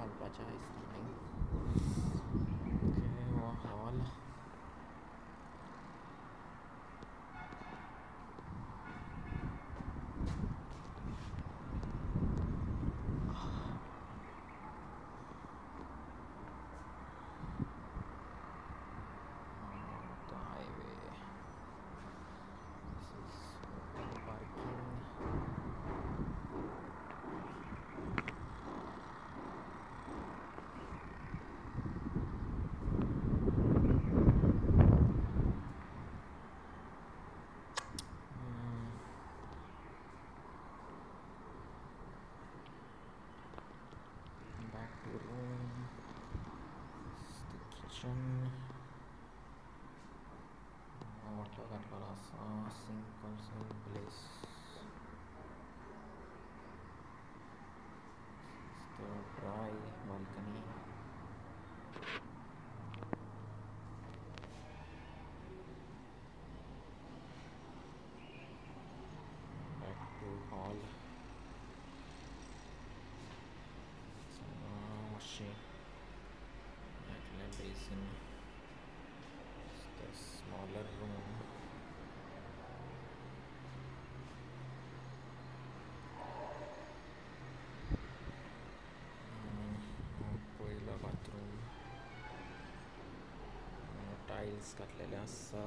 apologise. question what you got for uh, place the dry balcony back to so, डॉलर room पहिला bathroom tiles घातलेले असा.